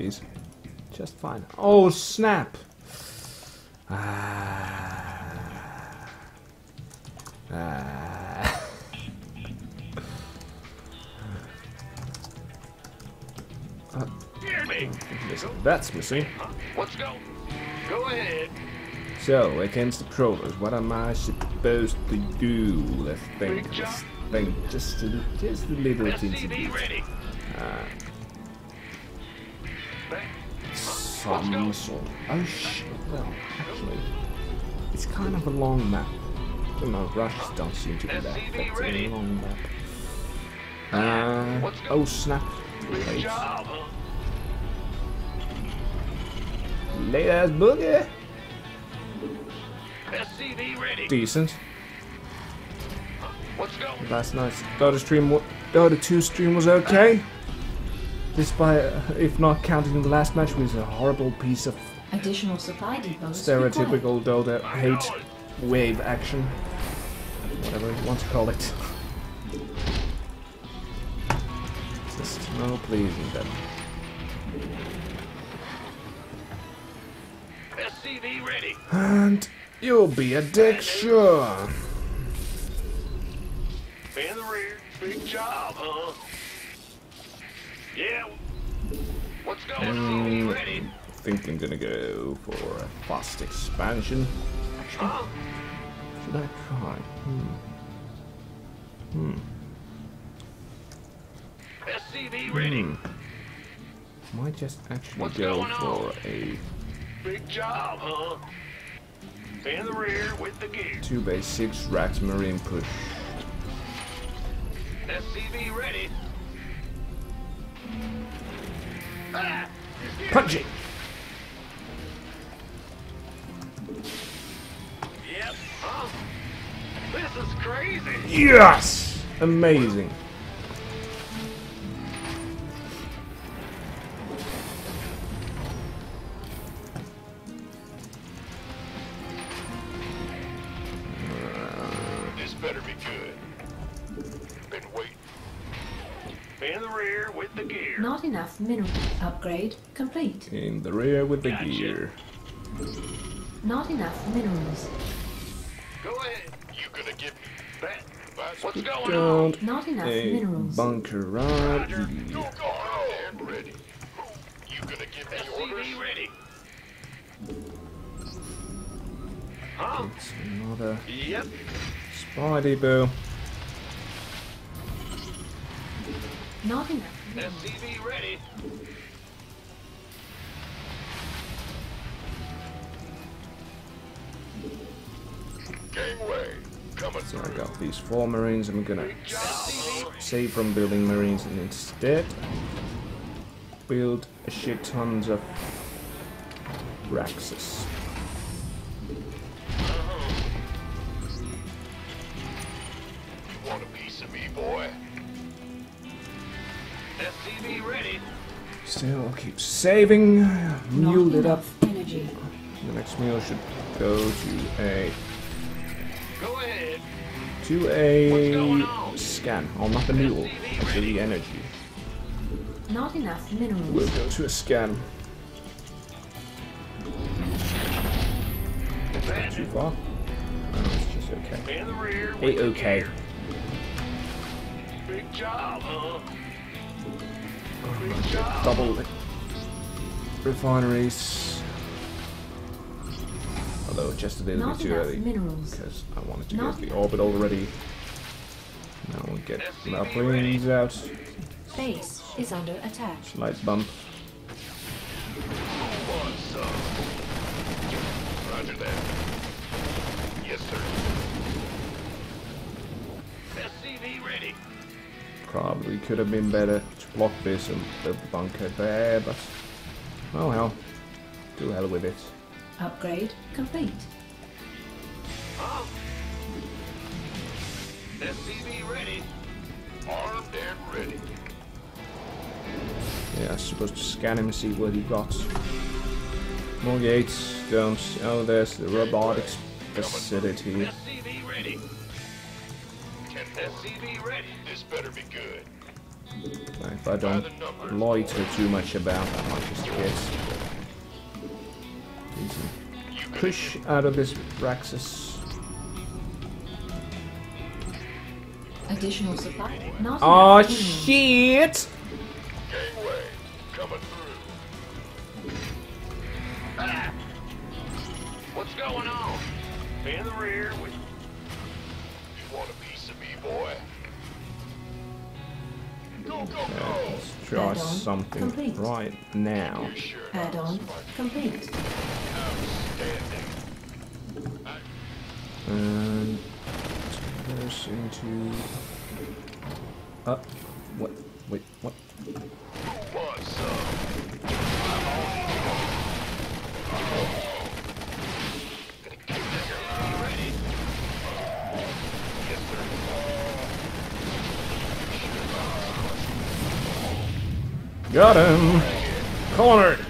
SCVs. Just fine. Oh, snap! Ah. Ah. Hear me. That's missing. Let's go. Go ahead. So, against the crawlers, what am I supposed to do? Let's think. Big. Let's think. Just a, just a little thing to do. SCV ready. Uh, some. Oh shit. Well, actually, it's kind of a long map. I don't know, rushes don't seem to be that effective in a long map. Uh, oh snap. Big Wait. job, huh? Late ass boogie. SCV ready. Decent. Let's go. Last night's Dota stream, Dota 2 stream was okay. Despite, uh, if not counting in the last match, was a horrible piece of Additional supply depots. stereotypical Dota hate wave action. Whatever you want to call it. Just no pleasing them. SCV ready. And you'll be a dick, sure. In the rear. Big job, huh? Let's go. SCV ready. I think I'm gonna go for a fast expansion. Huh? Should I try? Hmm. Hmm. SCV ready. Hmm. Might just actually What's go for a Big job, huh? In the rear with the gear. 2 base 6 Rax Marine push. SCV ready. Punch it! Yep. Huh? This is crazy. Yes! Amazing. Upgrade complete. In the rear with the Gotcha. gear. Not enough minerals. Go ahead. You gonna get that? What's going on? Don't enough a minerals. bunker rod. Roger. Go, go, go. ready. You gonna give me orders? SCV ready. Huh? It's another Yep. Spidey boo. Not enough minerals. SCV ready. So I got these four marines. I'm gonna save from building marines and instead build a shit tons of Raxus. Want a piece of me, boy? SCV ready. Still, keep saving. Not Mule it up. energy. The next meal should go to a Go ahead. to What's going a on? scan. Oh, not the mule. To the energy. Not enough minerals. We'll go to a scan. Too far? No, it's just okay. In the rear. with okay. Big job, huh? Big job. Double refineries. Although just a little Not bit too early minerals. because I wanted to Not go to the orbit already. Now we'll get SCV Malplanes out. Base is under attack. Slight bump. Roger that. Yes, sir. SCV ready. Probably could have been better to block this and the bunker there, but oh well. Do hell with it. Upgrade complete. Huh? SCV ready. Armed and ready. Yeah, I was supposed to scan him and see what he got. More gates. Don't. Oh, there's the robotics facility. SCV ready. SCV ready. This better be good. If I don't loiter too much about, I might just get easy push out of this Raxus. Additional supply. Not Oh shit! Gangway coming through. Ah! What's going on? In the rear with. You want a piece of me, boy? Go, go, go! Let's try something complete. right now. Add-on complete. And goes into. Uh, what? Wait, what? Want some? Ready? Yes, sir. Got him! Cornered!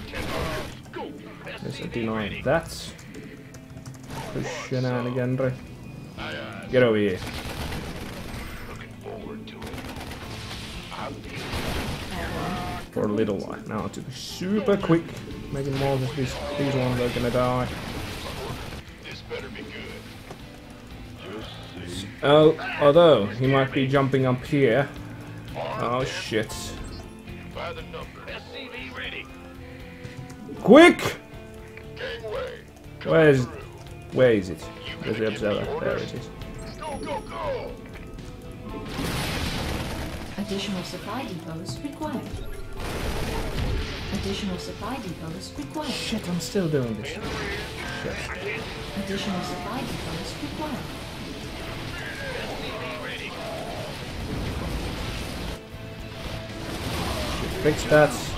Go! Yes, I deny that. Shenanigan. Aye, aye. Get over here. Looking forward to it. I'll be Add-on For a little while. Now to be super quick. Making more of these, these ones are gonna die. This better be good. Just see. Oh, although, he might be jumping up here. Oh shit. By the number. SCV ready. Quick! Where is, where is it? There's the observer. There it is. Go, go, go! Additional supply depots required. Additional supply depots required. Shit, I'm still doing this. In the rear. Shit. Additional supply depots required. Fix that.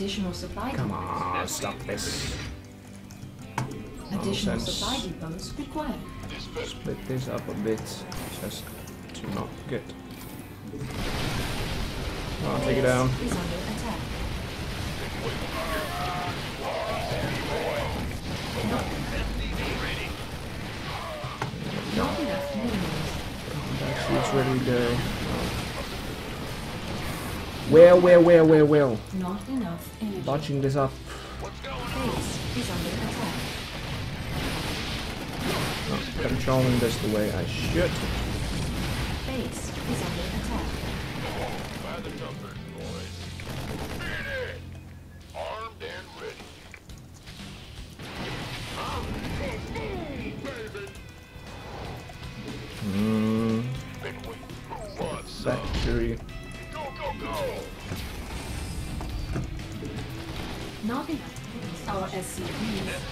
Additional supply Come depots. on, stop this. Additional oh, Nonsense. supply depots required. Split this up a bit, just to not get. I'll take it down. Is under attack. Not enough minerals. That's ready to go. Well, well, well, well, well. Not enough energy. Botching this up. What's going on? Base is under attack. Not controlling this the way I should. Base is under attack. By the numbers, boys. Beat it! Armed and ready. Huh? Boom, boom, baby! Hmm. Been waiting. Who wants some? Factory. Good. It's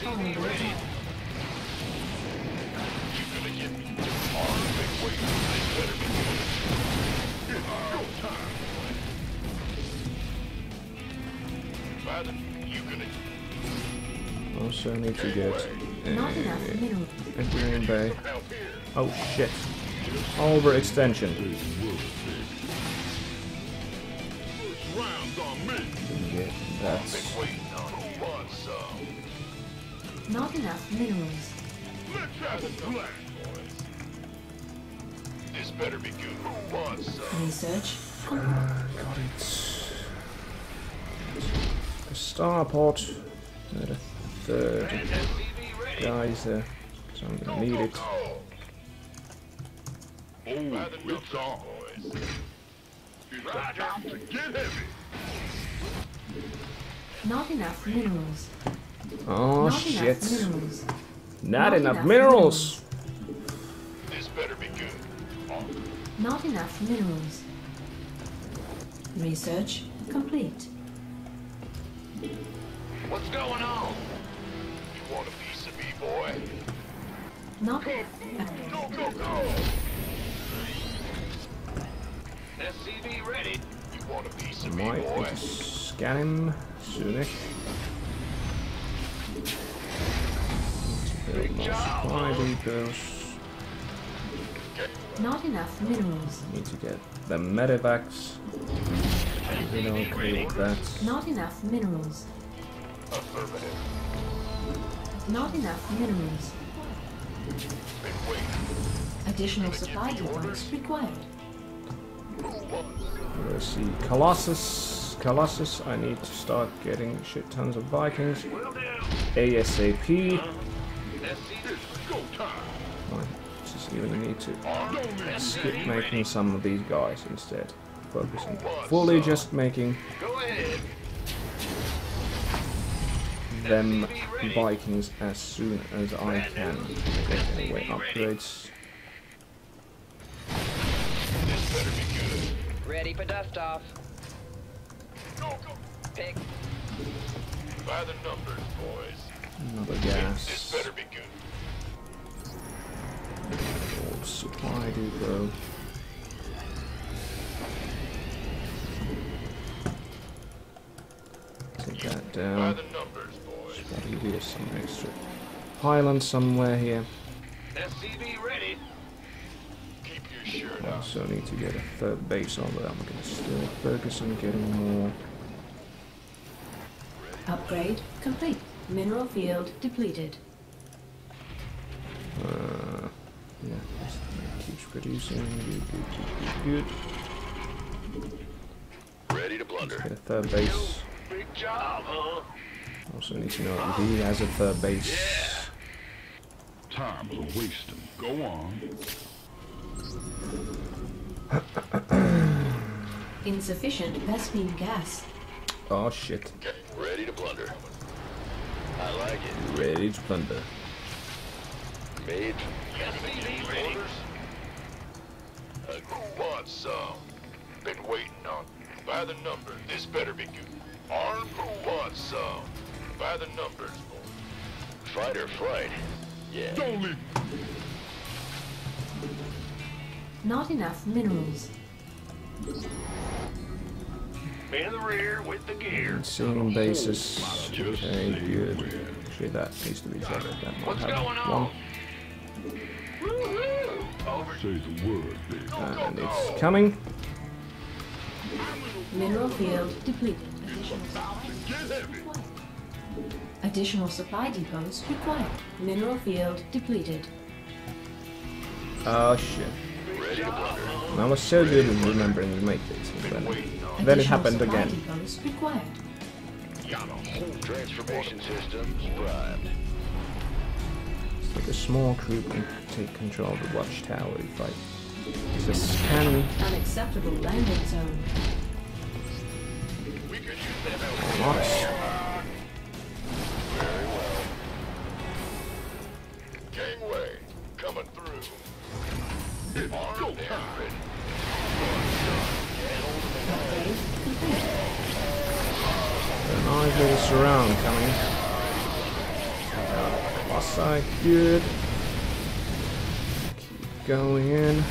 go time. By the... You. Also need to get Not enough a, minerals. green bay. Oh shit. Overextension. Not enough minerals. Let's have it black, boys. This better be good. Who wants some? Research. Uh, got it. A starport. And uh, a third geyser. So I'm gonna need it. Oh, it's on, boys. It's about to get heavy. Not enough minerals. Oh Not shit. enough minerals. Not enough minerals. This better be good. Oh, Not enough minerals. Research complete. what's going on? You want a piece of me, boy? Not Go, go, go! SCV ready. You want a piece of me, boy? scan him soonish. Build more supply depots. not enough minerals. Need to get the medevacs. We don't need that. Not enough minerals. Affirmative. Not enough minerals. Additional supply depots required. Let's see. Colossus. Colossus, I need to start getting shit tons of Vikings. ASAP. SCV. Go time. I just even need to skip making some of these guys instead. Focusing fully just making them Vikings as soon as I can. Okay, anyway, upgrades. This better be good. Ready for dust off. Pick. By the numbers, boys. Another This gas. better be good. Supply. Take that down. the numbers, boys. Probably be some extra pylon somewhere here. SCV ready. Keep your shirt I up. also need to get a third base on, but I'm gonna still focus on getting more. Upgrade complete. Mineral field depleted. Uh, yeah, this keeps producing. Good, good, good, good, good. Ready to blunder. Get a third base. Big job, huh? Also need to know if he has a third base. Time's a wasting. Go on. Insufficient Vespene gas. Oh shit. Okay, ready to blunder. I like it. Ready to plunder. Made. SCV ready. Uh, who wants some? Been waiting on. By the numbers, this better be good. Armed, who wants some? By the numbers, boys. Fight or flight? Yeah. Don't leave. Not enough minerals. In the rear with the gear. Seeing bases. Just Okay, good. when. Actually, that needs to be checked. That might What's have going on? Woo-hoo! Over. Say the word, big. And it's coming. Mineral field depleted. Additional supply Get heavy. required. Additional supply depots required. Mineral field depleted. Oh shit. Ready to blunder. And I was so good at remembering to make this. And then, then it happened again. Got a whole transformation system primed. Like a small group can take control of the watchtower if I just scan. Unacceptable landing zone. We could use them Going in.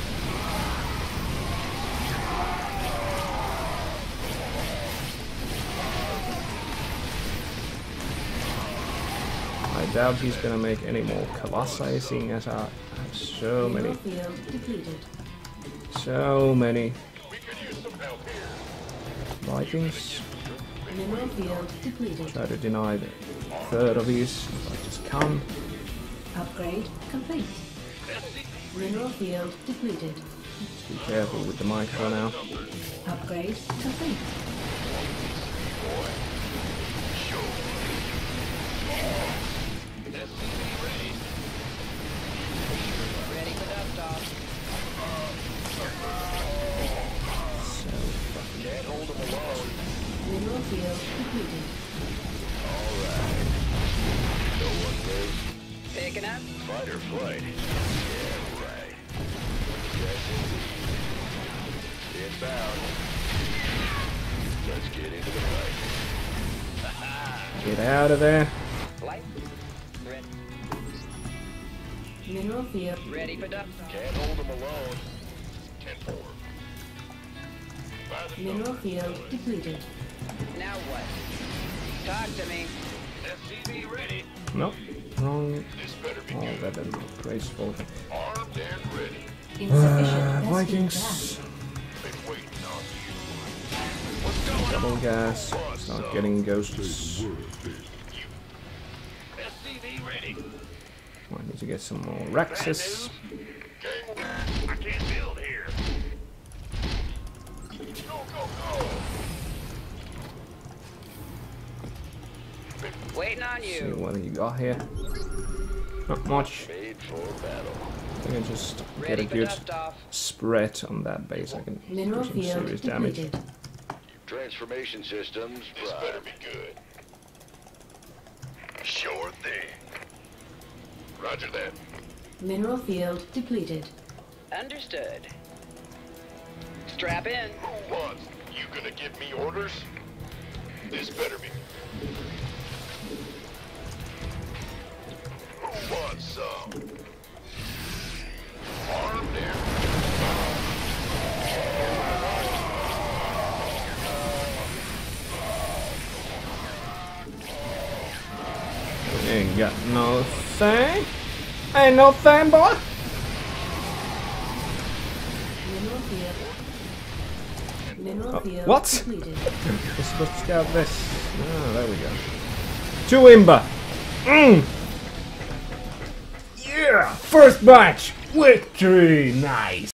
I doubt he's gonna make any more Colossi, seeing as I have so many, so many We could use some help here. Vikings. Mineral field depleted. Try to deny the third of these if I just can. Upgrade complete. Mineral field depleted. Be careful with the micro now. Upgrade complete. Ready for dust off. So fucking Can't hold them alone. Mineral field depleted. No one lives. Picking up. Fight or flight. Inbound. Let's get into the fight. get out of there. Light. Ready. Mineral field. Ready for dust. Can't hold them alone. 10-4. Mineral field depleted. Now what? Talk to me. SCV ready. Nope, wrong. This better be Oh, good. that is graceful. Armed and ready. Insufficient Uh, Vikings. Double gas. Start getting ghosts. the word, big. SCV ready. I need to get some more Raxus. I can't build here. Go, go, go. Waiting on See you. what you got here. Not much. Made for battle. I think I just get a good spread on that base. I can Mineral do some serious damage. depleted. Transformation systems. This better be good. Sure thing. Roger that. Mineral field depleted. Understood. Strap in. Who wants? You gonna give me orders? This better be. Who wants some? Armed there. Ain't got no thing. Ain't no thing, boy. Mineral field. Mineral Oh, what? supposed to scout this. Ah, there we go. To Imba. Mm. Yeah! First match! Victory! Nice!